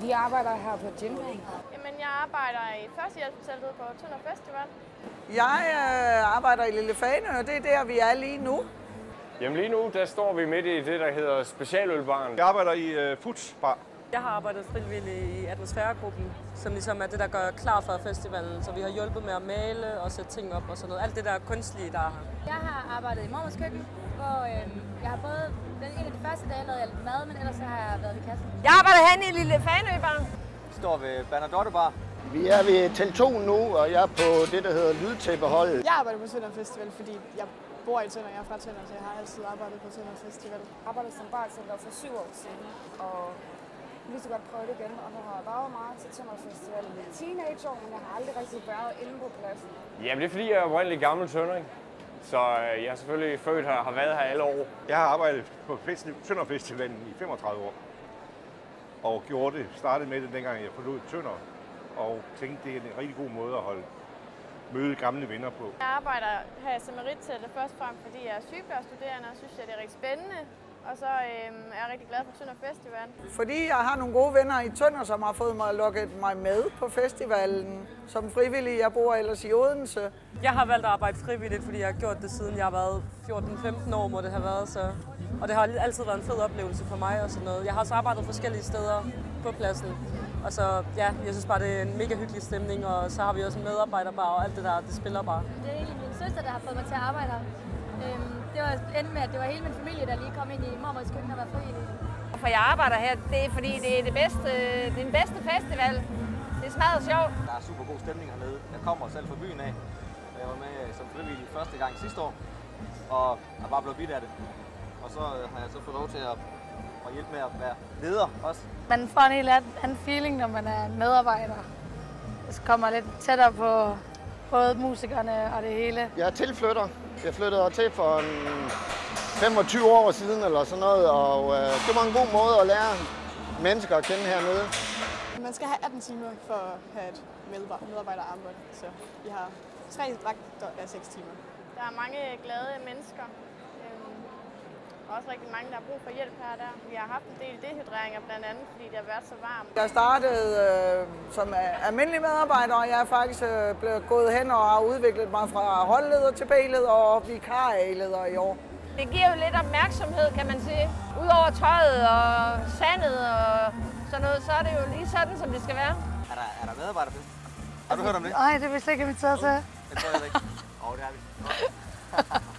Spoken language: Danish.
Vi arbejder her på gym. Jamen, jeg arbejder i førstehjælpsteltet på Tønder Festival. Jeg øh, arbejder i Lille Fane, og det er der, vi er lige nu. Jamen lige nu, der står vi midt i det, der hedder specialølbaren. Jeg arbejder i uh, Futs Bar. Jeg har arbejdet frivilligt i atmosfæregruppen, som ligesom er det, der gør klar for festivalen. Så vi har hjulpet med at male og sætte ting op og sådan noget. Alt det der kunstige, der er her. Jeg har arbejdet i mormors køkken, hvor øh, jeg har både den en af de første dage lavet alt mad, men ellers så har jeg været ved kassen. Jeg arbejder herinde i Lille Fanøbar. Vi står ved Bernadotte Bar. Vi er ved Tele2 nu, og jeg er på det, der hedder Lydtæppehold. Jeg arbejder på Tønder Festival, fordi jeg bor i Tønder. Jeg er fra Tønder, så jeg har altid arbejdet på Tønder Festival. Jeg arbejdede som bartender for syv år siden, og lige så godt prøve det igen. Og nu har jeg været meget til Tønder Festival i teenageår, men jeg har aldrig rigtig været inde på pladsen. Jamen det er fordi, jeg er oprindelig gammel tøndering. Så øh, jeg er selvfølgelig født her har været her alle år. Jeg har arbejdet på Tønder Festivalen i 35 år. Og gjorde det, startede med det dengang jeg forlod Tønder. Og tænkte, det er en rigtig god måde at holde møde gamle venner på. Jeg arbejder her i Samaritteltet først fremmest, fordi jeg er sygeplejestuderende og synes, at det er rigtig spændende. Og så øh, er jeg rigtig glad for Tønder Festival. Fordi jeg har nogle gode venner i Tønder, som har fået mig lukket mig med på festivalen som frivillig. Jeg bor ellers i Odense. Jeg har valgt at arbejde frivilligt, fordi jeg har gjort det siden jeg har været 14-15 år, må det have været. Så. Og det har altid været en fed oplevelse for mig og sådan noget. Jeg har også arbejdet forskellige steder på pladsen. Og så, ja, jeg synes bare, det er en mega hyggelig stemning, og så har vi også en medarbejderbar, og alt det der, det spiller bare. Det er egentlig min søster, der har fået mig til at arbejde her. Øhm, endte med, at det var hele min familie, der lige kom ind i mormors køkken og var frivillig. For jeg arbejder her, det er fordi, det er det bedste, det er den bedste festival. Det er smadret sjovt. Der er super god stemning hernede. Jeg kommer selv fra byen af. Jeg var med som frivillig første gang sidste år, og er bare blevet bidt af det. Og så har jeg så fået lov til at, at hjælpe med at være leder også. Man får en helt anden feeling, når man er medarbejder. Det kommer lidt tættere på både musikerne og det hele. Jeg er tilflytter. Jeg flyttede til for en 25 år siden eller sådan noget, og øh, det var en god måde at lære mennesker at kende hernede. Man skal have 18 timer for at have et medarbejderarmbånd, så vi har tre dragter af 6 timer. Der er mange glade mennesker. Og også rigtig mange, der har brug for hjælp her og der. Vi har haft en del dehydreringer blandt andet, fordi det har været så varmt. Jeg startede øh, som almindelig medarbejder, og jeg er faktisk øh, blevet gået hen og har udviklet mig fra holdleder til B-leder og vikar leder i år. Det giver jo lidt opmærksomhed, kan man sige. Udover tøjet og sandet og sådan noget, så er det jo lige sådan, som det skal være. Er der, er der medarbejderfest? Har du hørt om det? Nej, det vil jeg ikke invitere til. Det tror jeg ikke. Åh, oh, det er vi.